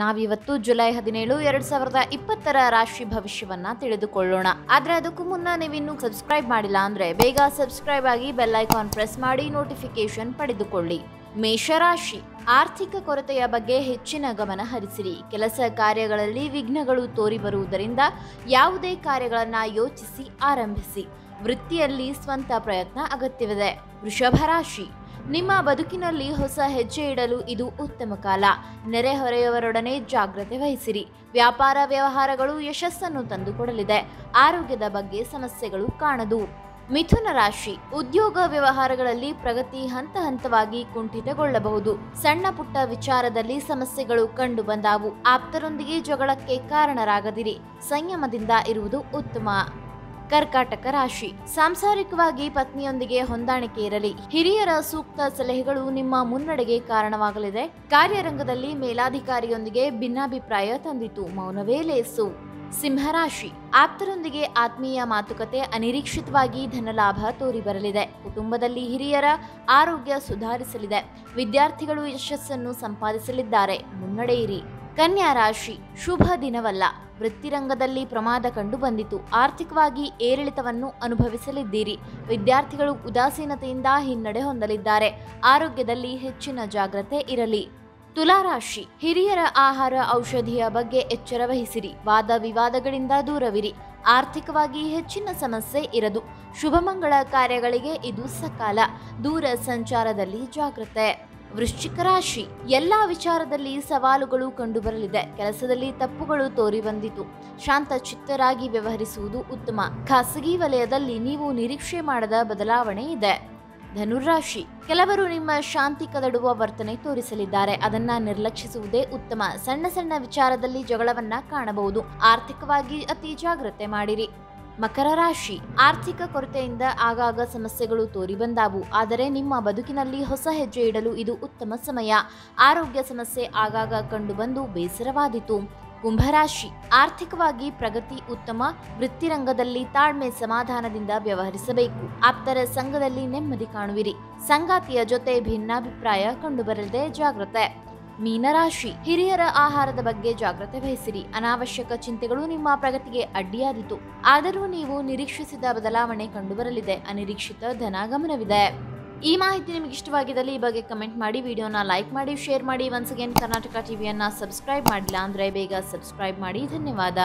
ನಾವಿವತ್ತು ಜುಲೈ ಹದಿನೇಳು, ಎರಡ್ ಸಾವಿರದ ಇಪ್ಪತ್ತರ ರಾಶಿ ಭವಿಷ್ಯವನ್ನ ತಿಳಿದುಕೊಳ್ಳೋಣ. ಆದ್ರೆ ಅದಕ್ಕೂ ಮುನ್ನ ನೀವಿನ್ನು ಸಬ್ಸ್ಕ್ರೈಬ್ ಮಾಡಿಲ್ಲ ಅಂದ್ರೆ ಬೇಗ ಸಬ್ಸ್ಕ್ರೈಬ್ ಆಗಿ ಬೆಲ್ ಐಕಾನ್ ಪ್ರೆಸ್ ಮಾಡಿ ನೋಟಿಫಿಕೇಶನ್ ಪಡೆದುಕೊಳ್ಳಿ. ಮೇಷರಾಶಿ, ಆರ್ಥಿಕ ಕೊರತೆಯ ಬಗ್ಗೆ ಹೆಚ್ಚಿನ ಗಮನ ಹರಿಸಿರಿ. ಕೆಲಸ ಕಾರ್ಯಗಳಲ್ಲಿ ವಿಘ್ನಗಳು ತೋರಿ ಬರುವುದರಿಂದ ಯಾವುದೇ ಕಾರ್ಯಗಳನ್ನು ಯೋಚಿಸಿ ಆರಂಭಿಸಿ. ವೃತ್ತಿಯಲ್ಲಿ ಸ್ವಂತ ಪ್ರಯತ್ನ ಅಗತ್ಯವಿದೆ. ವೃಷಭ ರಾಶಿ ನಿಮ್ಮ ಬದುಕಿನಲ್ಲಿ ಹೊಸ ಹೆಜ್ಜೆ ಇಡಲು ಇದು ಉತ್ತಮ ಕಾಲ. ನೆರೆಹೊರೆಯವರೊಡನೆ ಜಾಗ್ರತೆ ವಹಿಸಿರಿ. ವ್ಯಾಪಾರ ವ್ಯವಹಾರಗಳು ಯಶಸ್ಸನ್ನು ತಂದುಕೊಡಲಿದೆ. ಆರೋಗ್ಯದ ಬಗ್ಗೆ ಸಮಸ್ಯೆಗಳು ಕಾಣದು. ಮಿಥುನ ರಾಶಿ, ಉದ್ಯೋಗ ವ್ಯವಹಾರಗಳಲ್ಲಿ ಪ್ರಗತಿ ಹಂತ ಹಂತವಾಗಿ ಕುಂಠಿತಗೊಳ್ಳಬಹುದು. ಸಣ್ಣ ಪುಟ್ಟ ವಿಚಾರದಲ್ಲಿ ಸಮಸ್ಯೆಗಳು ಕಂಡು ಬಂದಾವು ಆಪ್ತರೊಂದಿಗೆ ಜಗಳಕ್ಕೆ ಕಾರಣರಾಗದಿರಿ. ಸಂಯಮದಿಂದ ಇರುವುದು ಉತ್ತಮ. ಕರ್ಕಾಟಕ ರಾಶಿ. ಸಾಂಸಾರಿಕವಾಗಿ ಪತ್ನಿಯೊಂದಿಗೆ ಹೊಂದಾಣಿಕೆ ಇರಲಿ. ಹಿರಿಯರ ಸೂಕ್ತ ಸಲಹೆಗಳು ನಿಮ್ಮ ಮುನ್ನಡೆಗೆ ಕಾರಣವಾಗಲಿದೆ. ಕಾರ್ಯರಂಗದಲ್ಲಿ ಮೇಲಾಧಿಕಾರಿಯೊಂದಿಗೆ ಭಿನ್ನಾಭಿಪ್ರಾಯ ತಂದಿತು. ಮೌನವೇ ಲೇಸು ಸಿಂಹರಾಶಿ ಆಪ್ತರೊಂದಿಗೆ ಆತ್ಮೀಯ ಮಾತುಕತೆ ಅನಿರೀಕ್ಷಿತವಾಗಿ ಧನಲಾಭ ತೋರಿ ಬರಲಿದೆ ಕುಟುಂಬದಲ್ಲಿ ಹಿರಿಯರ ಆರೋಗ್ಯ ಸುಧಾರಿಸಲಿದೆ. ವಿದ್ಯಾರ್ಥಿಗಳು ಯಶಸ್ಸನ್ನು ಸಂಪಾದಿಸಲಿದ್ದಾರೆ. ಮುನ್ನಡೆಯಿರಿ ಕನ್ಯಾ ರಾಶಿ ಶುಭ ದಿನವಲ್ಲ. ವೃತ್ತಿರಂಗದಲ್ಲಿ ಪ್ರಮಾದ ಕಂಡು ಬಂದಿತು. ಆರ್ಥಿಕವಾಗಿ ಏರಿಳಿತವನ್ನು ಅನುಭವಿಸಲಿದ್ದೀರಿ. ವಿದ್ಯಾರ್ಥಿಗಳು ಉದಾಸೀನತೆಯಿಂದ ಹಿನ್ನಡೆ ಹೊಂದಲಿದ್ದಾರೆ. ಆರೋಗ್ಯದಲ್ಲಿ ಹೆಚ್ಚಿನ ಜಾಗ್ರತೆ ಇರಲಿ. ತುಲಾರಾಶಿ ಹಿರಿಯರ ಆಹಾರ ಔಷಧಿಯ ಬಗ್ಗೆ ಎಚ್ಚರ ವಹಿಸಿರಿ. ವಾದ ವಿವಾದಗಳಿಂದ ದೂರವಿರಿ. ಆರ್ಥಿಕವಾಗಿ ಹೆಚ್ಚಿನ ಸಮಸ್ಯೆ ಇರದು. ಶುಭಮಂಗಳ ಕಾರ್ಯಗಳಿಗೆ ಇದು ಸಕಾಲ. ದೂರ ಸಂಚಾರದಲ್ಲಿ ಜಾಗ್ರತೆ. ವೃಶ್ಚಿಕ ರಾಶಿ. ಎಲ್ಲಾ ವಿಚಾರದಲ್ಲಿ ಸವಾಲುಗಳು ಕಂಡುಬರಲಿದೆ. ಕೆಲಸದಲ್ಲಿ ತಪ್ಪುಗಳು ತೋರಿ ಬಂದಿತು ಶಾಂತ ಚಿತ್ತರಾಗಿ ವ್ಯವಹರಿಸುವುದು ಉತ್ತಮ. ಖಾಸಗಿ ವಲಯದಲ್ಲಿ ನೀವು ನಿರೀಕ್ಷೆ ಮಾಡದ ಬದಲಾವಣೆ ಇದೆ. ಧನುರಾಶಿ ಕೆಲವರು ನಿಮ್ಮ ಶಾಂತಿ ಕದಡುವ ವರ್ತನೆ ತೋರಿಸಲಿದ್ದಾರೆ. ಅದನ್ನ ನಿರ್ಲಕ್ಷಿಸುವುದೇ ಉತ್ತಮ. ಸಣ್ಣ ಸಣ್ಣ ವಿಚಾರದಲ್ಲಿ ಜಗಳವನ್ನ ಕಾಣಬಹುದು. ಆರ್ಥಿಕವಾಗಿ ಅತಿ ಜಾಗ್ರತೆ ಮಾಡಿರಿ. ಮಕರ ರಾಶಿ. ಆರ್ಥಿಕ ಕೊರತೆಯಿಂದ ಆಗಾಗ ಸಮಸ್ಯೆಗಳು ತೋರಿ ಬಂದಾವು ಆದರೆ ನಿಮ್ಮ ಬದುಕಿನಲ್ಲಿ ಹೊಸ ಹೆಜ್ಜೆ ಇಡಲು ಇದು ಉತ್ತಮ ಸಮಯ. ಆರೋಗ್ಯ ಸಮಸ್ಯೆ ಆಗಾಗ ಕಂಡುಬಂದು ಬೇಸರವಾದಿತು. ಕುಂಭರಾಶಿ ಆರ್ಥಿಕವಾಗಿ ಪ್ರಗತಿ ಉತ್ತಮ. ವೃತ್ತಿರಂಗದಲ್ಲಿ ತಾಳ್ಮೆ ಸಮಾಧಾನದಿಂದ ವ್ಯವಹರಿಸಬೇಕು. ಆಪ್ತರ ಸಂಘದಲ್ಲಿ ನೆಮ್ಮದಿ ಕಾಣುವಿರಿ. ಸಂಗಾತಿಯ ಜೊತೆ ಭಿನ್ನಾಭಿಪ್ರಾಯ ಕಂಡುಬರದೆ ಜಾಗ್ರತೆ. ಮೀನರಾಶಿ. ಹಿರಿಯರ ಆಹಾರದ ಬಗ್ಗೆ ಜಾಗ್ರತೆ ವಹಿಸಿರಿ. ಅನಾವಶ್ಯಕ ಚಿಂತೆಗಳು ನಿಮ್ಮ ಪ್ರಗತಿಗೆ ಅಡ್ಡಿಯಾದೀತು. ಆದರೂ ನೀವು ನಿರೀಕ್ಷಿಸಿದ ಬದಲಾವಣೆ ಕಂಡುಬರಲಿದೆ. ಅನಿರೀಕ್ಷಿತ ಧನಾಗಮನವಿದೆ. ಈ ಮಾಹಿತಿ ನಿಮಗೆ ಇಷ್ಟವಾಗಿದ್ದಲ್ಲಿ ಈ ಬಗ್ಗೆ ಕಮೆಂಟ್ ಮಾಡಿ, ವಿಡಿಯೋನ ಲೈಕ್ ಮಾಡಿ, ಶೇರ್ ಮಾಡಿ. ಒನ್ಸ್ ಅಗೇನ್ ಕರ್ನಾಟಕ ಟಿವಿಯನ್ನ ಸಬ್ಸ್ಕ್ರೈಬ್ ಮಾಡಿಲ್ಲ ಅಂದ್ರೆ ಬೇಗ ಸಬ್ಸ್ಕ್ರೈಬ್ ಮಾಡಿ. ಧನ್ಯವಾದ.